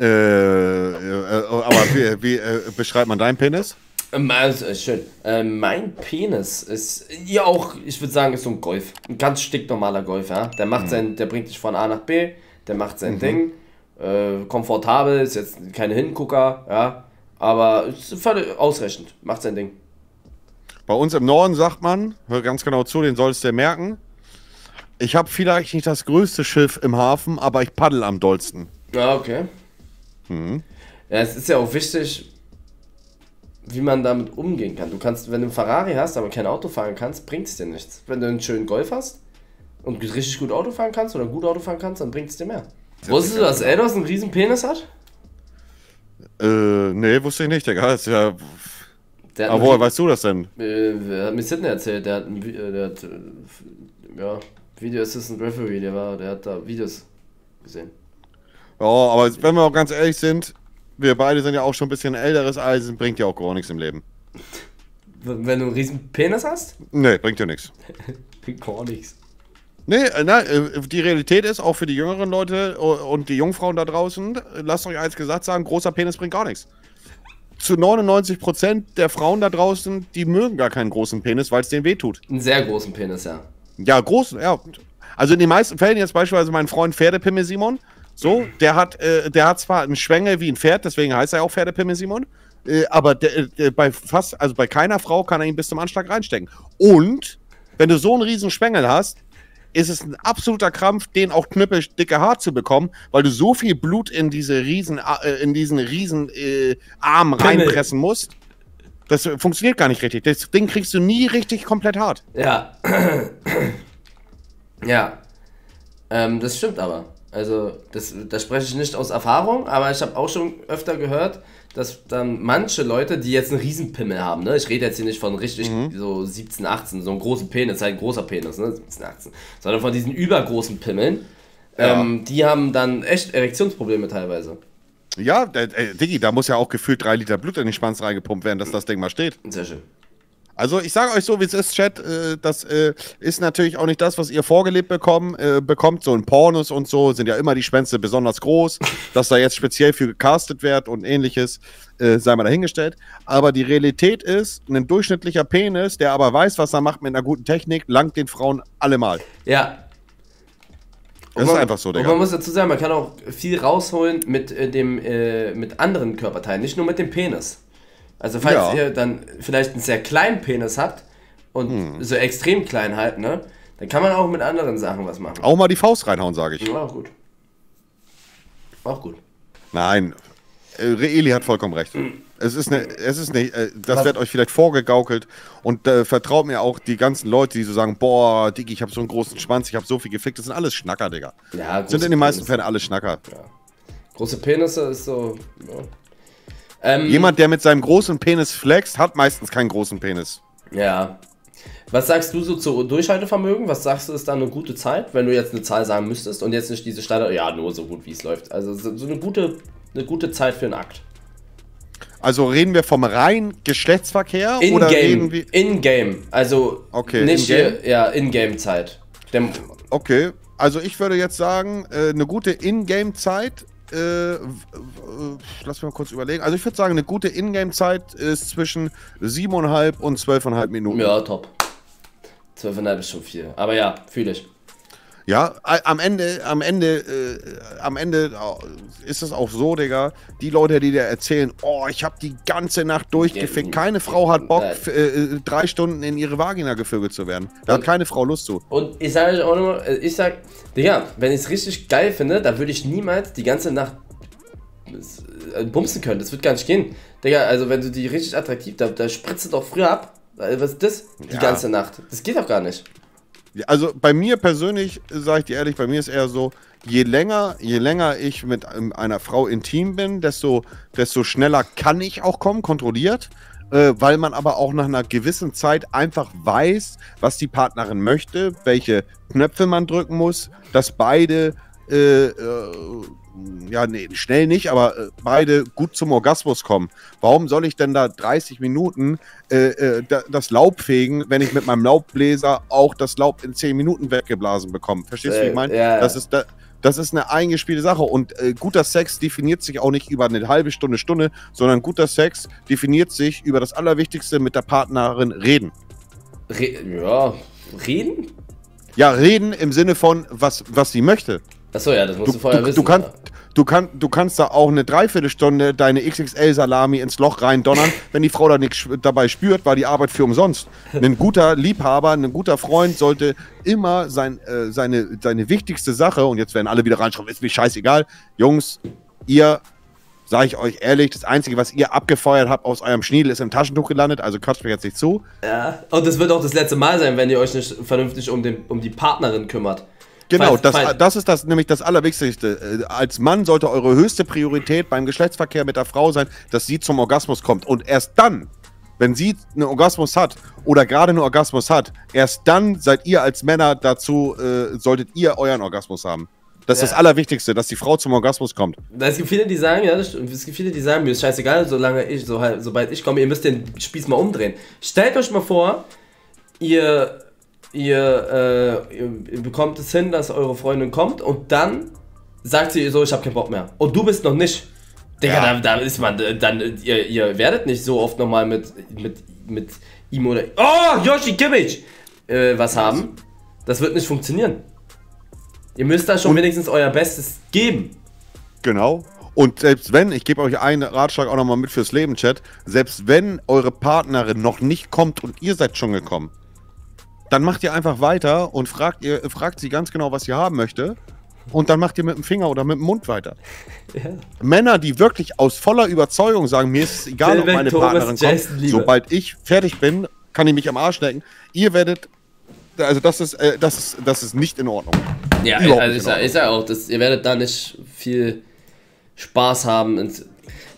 Äh, äh, aber wie, wie äh, beschreibt man deinen Penis? Ähm, Also, äh, schön. Äh, mein Penis ist ja auch, ich würde sagen, ist so ein Golf. Ein ganz stinknormaler Golf, ja. Der macht sein, der bringt dich von A nach B, der macht sein Ding. Äh, komfortabel, ist jetzt keine Hingucker, ja. Aber ist völlig ausreichend, macht sein Ding. Bei uns im Norden sagt man, hör ganz genau zu, den sollst du merken. Ich habe vielleicht nicht das größte Schiff im Hafen, aber ich paddel am dollsten. Ja, okay. Ja, es ist ja auch wichtig, wie man damit umgehen kann. Du kannst, wenn du einen Ferrari hast, aber kein Auto fahren kannst, bringt es dir nichts. Wenn du einen schönen Golf hast und richtig gut Auto fahren kannst oder gut Auto fahren kannst, dann bringt es dir mehr. Wusstest du, dass Eldos einen riesen Penis hat? Äh, nee, wusste ich nicht, Digga. Das ist ja, Der aber woher weißt du das denn? Äh, hat mir Sidney erzählt, der hat ein äh, der hat, äh, ja, Video Assistant Referee, der war, der hat da Videos gesehen. Ja, aber wenn wir auch ganz ehrlich sind, wir beide sind ja auch schon ein bisschen älteres Eisen, bringt ja auch gar nichts im Leben. Wenn du einen riesen Penis hast? Nee, bringt ja nichts. Gar nichts. Nee, äh, na, äh, die Realität ist, auch für die jüngeren Leute äh, und die Jungfrauen da draußen, lasst euch eins gesagt sagen, großer Penis bringt gar nichts. Zu 99% der Frauen da draußen, die mögen gar keinen großen Penis, weil es denen wehtut. Einen sehr großen Penis, ja. Ja, groß, ja. Also in den meisten Fällen, jetzt beispielsweise mein Freund Pferdepimmel Simon, so, der hat, äh, der hat zwar einen Schwengel wie ein Pferd, deswegen heißt er auch Pferdepimmel Simon, äh, aber der, äh, der bei fast, also bei keiner Frau kann er ihn bis zum Anschlag reinstecken. Und wenn du so einen riesen Schwengel hast, ist es ein absoluter Krampf, den auch knüppeldicke Haar zu bekommen, weil du so viel Blut in diese riesen, äh, in diesen riesen äh, Arm reinpressen musst. Das äh, funktioniert gar nicht richtig. Das Ding kriegst du nie richtig komplett hart. Ja. ja. Ähm, das stimmt aber. Also, das, das spreche ich nicht aus Erfahrung, aber ich habe auch schon öfter gehört, dass dann manche Leute, die jetzt einen Riesenpimmel haben, ne? Ich rede jetzt hier nicht von richtig so 17, 18, so einen großen Penis, halt ein großer Penis, ne? 17, 18, sondern von diesen übergroßen Pimmeln. Ja. Ähm, die haben dann echt Erektionsprobleme teilweise. Ja, äh, Diggi, da muss ja auch gefühlt drei Liter Blut in den Schwanz reingepumpt werden, dass das Ding mal steht. Sehr schön. Also ich sage euch so, wie es ist, Chat, äh, das äh, ist natürlich auch nicht das, was ihr vorgelebt bekommen, äh, bekommt. So in Pornos und so sind ja immer die Schwänze besonders groß, dass da jetzt speziell für gecastet wird und ähnliches, äh, sei mal dahingestellt. Aber die Realität ist, ein durchschnittlicher Penis, der aber weiß, was er macht mit einer guten Technik, langt den Frauen allemal. Ja, Das ist einfach so, Und man Digga. muss dazu sagen, man kann auch viel rausholen mit äh, dem äh, mit anderen Körperteilen, nicht nur mit dem Penis. Also falls Ja. ihr dann vielleicht einen sehr kleinen Penis habt und Hm. so extrem klein halt, ne, dann kann man auch mit anderen Sachen was machen. Auch mal die Faust reinhauen, sage ich. Ja, auch gut. Auch gut. Nein, äh, Reeli hat vollkommen recht. Es ist, ne, es ist nicht, äh, das Was? wird euch vielleicht vorgegaukelt und äh, vertraut mir auch die ganzen Leute, die so sagen, boah, Diggi, ich habe so einen großen Schwanz, ich habe so viel gefickt, das sind alles Schnacker, Digga. Ja, Sind in den meisten Penisse. Fällen alle Schnacker. Große Penisse ist so. Ja. Ähm, Jemand, der mit seinem großen Penis flext, hat meistens keinen großen Penis. Ja. Was sagst du so zu Durchhaltevermögen? Was sagst du, ist da eine gute Zeit, wenn du jetzt eine Zahl sagen müsstest und jetzt nicht diese Standard, ja, nur so gut wie es läuft. Also so, eine gute eine gute Zeit für einen Akt. Also reden wir vom reinen Geschlechtsverkehr oder reden In-game. wir. In-game. Also Okay, nicht in-game? hier, ja, In-game-Zeit. Der- Okay, also ich würde jetzt sagen, äh, eine gute Ingame-Zeit. Äh, lass mich mal kurz überlegen. Also ich würde sagen, eine gute Ingame-Zeit ist zwischen 7,5 und 12,5 Minuten. Ja, top. 12,5 ist schon viel. Aber ja, fühle ich. Ja, am Ende, am Ende, äh, am Ende äh, ist es auch so, Digga, die Leute, die dir erzählen, oh, ich habe die ganze Nacht durchgefickt, keine Frau hat Bock, f- äh, drei Stunden in ihre Vagina gevögelt zu werden. Da hat keine Frau Lust zu. Und ich sage euch auch nochmal, äh, ich sag, Digga, wenn ich es richtig geil finde, dann würde ich niemals die ganze Nacht äh, bumsen können. Das wird gar nicht gehen. Digga, also wenn du die richtig attraktiv, da, da spritzt du doch früher ab. Äh, Was ist das? Die Ja. ganze Nacht. Das geht doch gar nicht. Also bei mir persönlich, sage ich dir ehrlich, bei mir ist eher so, je länger, je länger ich mit ähm, einer Frau intim bin, desto, desto schneller kann ich auch kommen, kontrolliert. Äh, weil man aber auch nach einer gewissen Zeit einfach weiß, was die Partnerin möchte, welche Knöpfe man drücken muss, dass beide, äh, äh, ja, nee, schnell nicht, aber äh, beide gut zum Orgasmus kommen. Warum soll ich denn da 30 Minuten äh, äh, da, das Laub fegen, wenn ich mit meinem Laubbläser auch das Laub in 10 Minuten weggeblasen bekomme? Verstehst du, wie ich meine? Äh, ja, ja. Das ist da, Das ist eine eingespielte Sache. Und äh, guter Sex definiert sich auch nicht über eine halbe Stunde, Stunde, sondern guter Sex definiert sich über das Allerwichtigste mit der Partnerin reden. Re ja, reden? Ja, reden im Sinne von, was, was sie möchte. Achso, ja, das musst du, du vorher du, wissen. Du, kann, du, kann, du kannst da auch eine Dreiviertelstunde deine XXL-Salami ins Loch rein donnern, wenn die Frau da nichts dabei spürt, war die Arbeit für umsonst. Ein guter Liebhaber, ein guter Freund sollte immer sein, äh, seine, seine wichtigste Sache, und jetzt werden alle wieder reinschreiben, ist mir scheißegal, Jungs, ihr sage ich euch ehrlich, das Einzige, was ihr abgefeuert habt aus eurem Schniedel, ist im Taschentuch gelandet, also quatscht mir jetzt nicht zu. Ja, und das wird auch das letzte Mal sein, wenn ihr euch nicht vernünftig um, den, um die Partnerin kümmert. Genau, das, das ist das nämlich das Allerwichtigste. Äh, als Mann sollte eure höchste Priorität beim Geschlechtsverkehr mit der Frau sein, dass sie zum Orgasmus kommt. Und erst dann, wenn sie einen Orgasmus hat oder gerade einen Orgasmus hat, erst dann seid ihr als Männer dazu, äh, solltet ihr euren Orgasmus haben. Das ist ja. das Allerwichtigste, dass die Frau zum Orgasmus kommt. Es gibt viele, die sagen, ja, es gibt viele, die sagen, mir ist scheißegal, solange ich, so, halt, sobald ich komme, ihr müsst den Spieß mal umdrehen. Stellt euch mal vor, ihr ihr, äh, ihr bekommt es hin, dass eure Freundin kommt und dann sagt sie so, ich habe keinen Bock mehr. Und du bist noch nicht. Digga, ja. da, da, ist man, dann, ihr, ihr werdet nicht so oft nochmal mit, mit, mit ihm oder, oh, Yoshi Kimmich, äh, was haben. Das wird nicht funktionieren. Ihr müsst da schon und wenigstens euer Bestes geben. Genau. Und selbst wenn, ich gebe euch einen Ratschlag auch nochmal mit fürs Leben, Chat, selbst wenn eure Partnerin noch nicht kommt und ihr seid schon gekommen, dann macht ihr einfach weiter und fragt, ihr, fragt sie ganz genau, was sie haben möchte. Und dann macht ihr mit dem Finger oder mit dem Mund weiter. Ja. Männer, die wirklich aus voller Überzeugung sagen, mir ist es egal, ob meine Thomas Partnerin kommt, Liebe. sobald ich fertig bin, kann ich mich am Arsch lecken. Ihr werdet, also das ist, äh, das ist, das ist nicht in Ordnung. Ja, Überhaupt also ich sage sag auch, dass ihr werdet da nicht viel Spaß haben.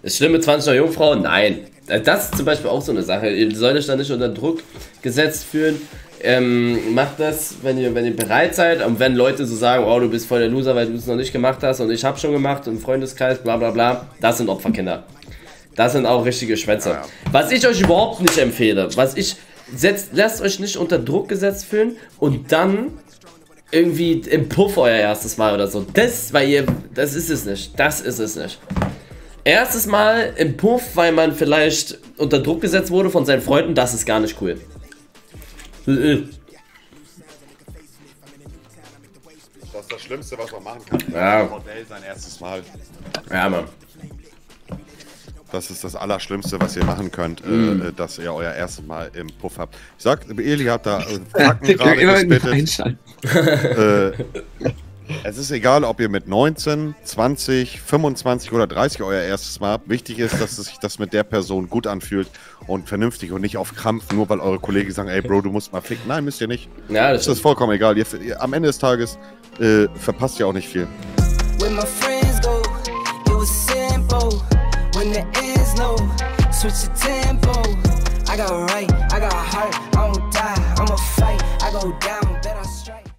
Das Schlimme 20er Jungfrau? Nein. Das ist zum Beispiel auch so eine Sache. Ihr sollt euch da nicht unter Druck gesetzt fühlen. Ähm, macht das, wenn ihr, wenn ihr bereit seid und wenn Leute so sagen, oh, du bist voll der Loser, weil du es noch nicht gemacht hast und ich habe schon gemacht und Freundeskreis, bla bla bla, das sind Opferkinder. Das sind auch richtige Schwätze. Ja, ja. Was ich euch überhaupt nicht empfehle, was ich, setzt, lasst euch nicht unter Druck gesetzt fühlen und dann irgendwie im Puff euer erstes Mal oder so. Das, weil ihr, das ist es nicht. Das ist es nicht. Erstes Mal im Puff, weil man vielleicht unter Druck gesetzt wurde von seinen Freunden, das ist gar nicht cool. Das ist das Schlimmste, was man machen kann. Ja. Bordell sein erstes Mal. Ja, Mann. Das ist das Allerschlimmste, was ihr machen könnt, mm. äh, dass ihr euer erstes Mal im Puff habt. Ich sag, Eli hat da äh, Fakten gerade gespittet. es ist egal, ob ihr mit 19, 20, 25 oder 30 euer erstes Mal habt. Wichtig ist, dass sich das mit der Person gut anfühlt und vernünftig und nicht auf Krampf, nur weil eure Kollegen sagen, ey Bro, du musst mal ficken. Nein, müsst ihr nicht. Ja, das, das ist vollkommen egal. Ihr, ihr, am Ende des Tages äh, verpasst ihr auch nicht viel. When my friends go, it was simple. When the ends low, switch the tempo. I got right,